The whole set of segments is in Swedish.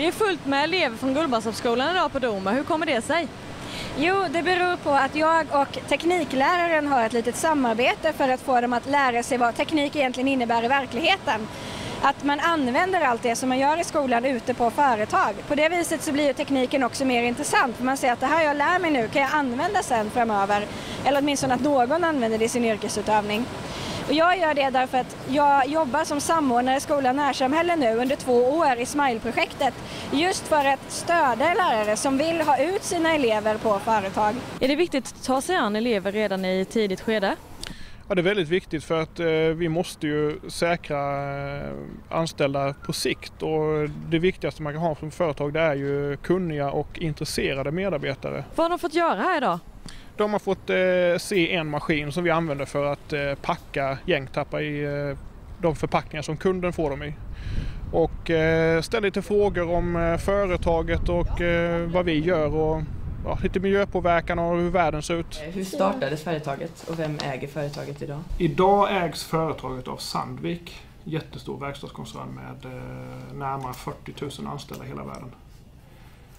Det är fullt med elever från Gullmarnstorpsskolan idag på Doma. Hur kommer det sig? Jo, det beror på att jag och teknikläraren har ett litet samarbete för att få dem att lära sig vad teknik egentligen innebär i verkligheten. Att man använder allt det som man gör i skolan ute på företag. På det viset så blir ju tekniken också mer intressant för man ser att det här jag lär mig nu kan jag använda sen framöver. Eller åtminstone att någon använder det i sin yrkesutövning. Och jag gör det därför att jag jobbar som samordnare i skolan närsamhälle nu under två år i Smile-projektet. Just för att stödja lärare som vill ha ut sina elever på företag. Är det viktigt att ta sig an elever redan i tidigt skede? Ja, det är väldigt viktigt för att eh, vi måste ju säkra eh, anställda på sikt och det viktigaste man kan ha som företag det är ju kunniga och intresserade medarbetare. Vad har de fått göra här idag? De har fått eh, se en maskin som vi använder för att eh, packa gängtappar i eh, de förpackningar som kunden får dem i. Och eh, ställa lite frågor om eh, företaget och eh, vad vi gör och ja, lite miljöpåverkan och hur världen ser ut. Hur startades företaget och vem äger företaget idag? Idag ägs företaget av Sandvik, jättestor verkstadskoncern med eh, närmare 40 000 anställda i hela världen.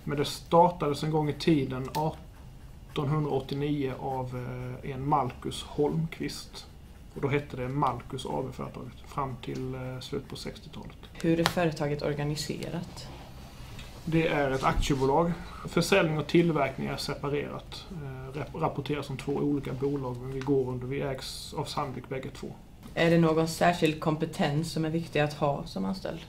Men det startades en gång i tiden 1889 av eh, en Malcus Holmqvist. Och då hette det Malcus AB företaget fram till eh, slutet på 60-talet. Hur är företaget organiserat? Det är ett aktiebolag. Försäljning och tillverkning är separerat. Eh, rap- rapporteras som två olika bolag men vi går under, vi ägs av Sandvik bägge två. Är det någon särskild kompetens som är viktig att ha som anställd?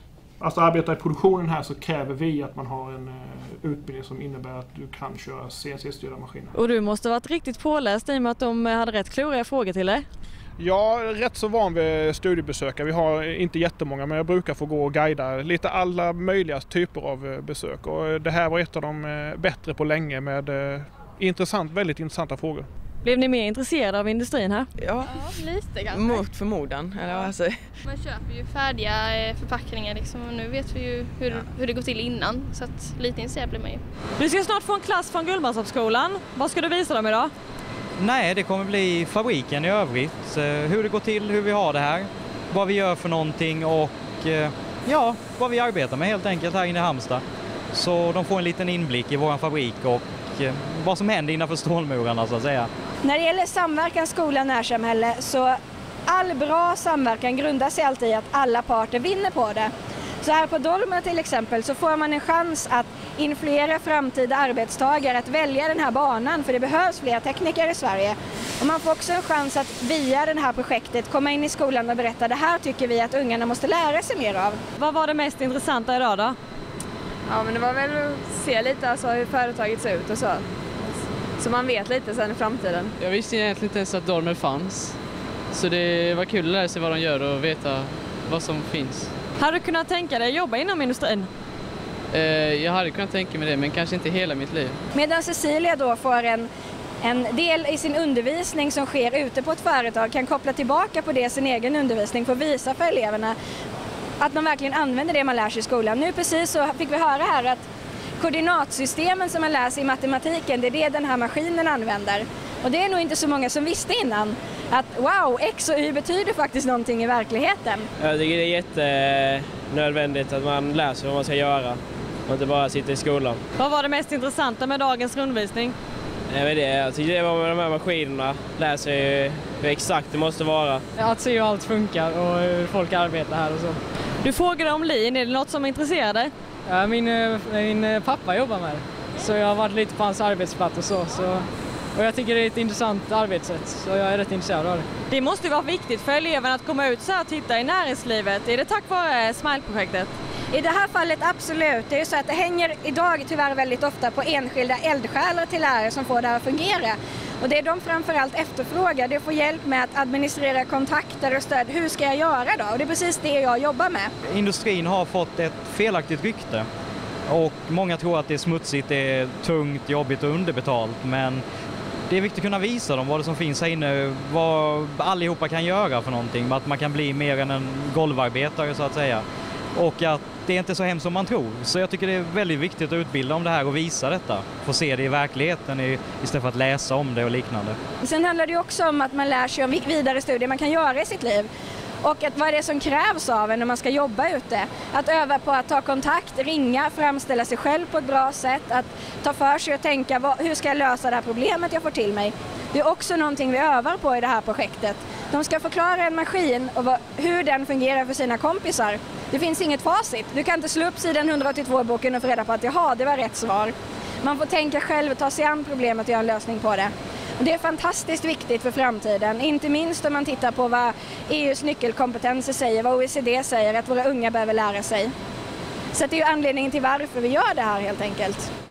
Alltså arbeta i produktionen här så kräver vi att man har en eh, utbildning som innebär att du kan köra CNC-styrda maskiner. Och du måste ha varit riktigt påläst i och med att de hade rätt kluriga frågor till dig. Är rätt så van vid studiebesökare. Vi har inte jättemånga men jag brukar få gå och guida lite alla möjliga typer av eh, besök. Och det här var ett av de eh, bättre på länge med eh, intressant, väldigt intressanta frågor. Blev ni mer intresserade av industrin här? Ja, Ja, lite kanske. mot förmodan. Eller vad alltså. Man köper ju färdiga eh, förpackningar liksom och nu vet vi ju hur, hur det går till innan så att lite intresserad blir man ju. Vi ska snart få en klass från Gullmarnstorpsskolan. Vad ska du visa dem idag? Nej, det kommer bli fabriken i övrigt. eh, Hur det går till, hur vi har det här, vad vi gör för någonting och eh, ja, vad vi arbetar med helt enkelt här inne i Halmstad. Så de får en liten inblick i vår fabrik och vad som händer innanför stålmurarna så att säga. När det gäller samverkan skola-närsamhälle så all bra samverkan grundar sig alltid i att alla parter vinner på det. Så här på Dolma till exempel så får man en chans att influera framtida arbetstagare att välja den här banan för det behövs fler tekniker i Sverige. Och man får också en chans att via det här projektet komma in i skolan och berätta det här tycker vi att ungarna måste lära sig mer av. Vad var det mest intressanta idag då? Ja, men det var väl att se lite alltså, hur företaget ser ut och så. Så man vet lite sen i framtiden. Jag visste egentligen inte ens att Dormer fanns. Så det var kul att lära sig vad de gör och veta vad som finns. Hade du kunnat tänka dig att jobba inom industrin? Eh, Jag hade kunnat tänka mig det, men kanske inte hela mitt liv. Medan Cecilia då får en, en del i sin undervisning som sker ute på ett företag kan koppla tillbaka på det sin egen undervisning för att visa för eleverna att man verkligen använder det man lär sig i skolan. Nu precis så fick vi höra här att koordinatsystemen som man lär sig i matematiken, det är det den här maskinen använder. Och det är nog inte så många som visste innan att wow, X och Y betyder faktiskt någonting i verkligheten. Jag tycker det är jättenödvändigt att man lär sig vad man ska göra och inte bara sitta i skolan. Vad var det mest intressanta med dagens undervisning? Jag, vet det, jag tycker det var med de här maskinerna, lär sig hur exakt det måste vara. Att se hur allt funkar och hur folk arbetar här och så. Du frågade om lin, är det något som intresserar dig? Ja, min, eh, min eh, pappa jobbar med det, så jag har varit lite på hans arbetsplats och så. så och jag tycker det är ett intressant arbetssätt, så jag är rätt intresserad av det. Det måste vara viktigt för eleverna att komma ut så här och titta i näringslivet. Är det tack vare Smile-projektet? I det här fallet absolut. Det är ju så att det hänger idag tyvärr väldigt ofta på enskilda eldsjälar till lärare som får det här att fungera. Och det de framförallt efterfrågar det är att få hjälp med att administrera kontakter och stöd. Hur ska jag göra då? Och det är precis det jag jobbar med. Industrin har fått ett felaktigt rykte och många tror att det är smutsigt, det är tungt, jobbigt och underbetalt men det är viktigt att kunna visa dem vad det som finns här inne, vad allihopa kan göra för någonting, att man kan bli mer än en golvarbetare så att säga. Och att det är inte så hemskt som man tror. Så jag tycker det är väldigt viktigt att utbilda om det här och visa detta. Få se det i verkligheten istället för att läsa om det och liknande. Sen handlar det ju också om att man lär sig om vidare studier man kan göra i sitt liv. och att vad är det som krävs av en när man ska jobba ute. Att öva på att ta kontakt, ringa, framställa sig själv på ett bra sätt, att ta för sig och tänka vad, hur ska jag lösa det här problemet jag får till mig. Det är också någonting vi övar på i det här projektet. De ska förklara en maskin och vad, hur den fungerar för sina kompisar. Det finns inget facit. Du kan inte slå upp sidan 182 i boken och få reda på att jaha, det var rätt svar. Man får tänka själv och ta sig an problemet och göra en lösning på det. Och det är fantastiskt viktigt för framtiden, inte minst om man tittar på vad EUs nyckelkompetenser säger, vad OECD säger att våra unga behöver lära sig. Så det är ju anledningen till varför vi gör det här helt enkelt.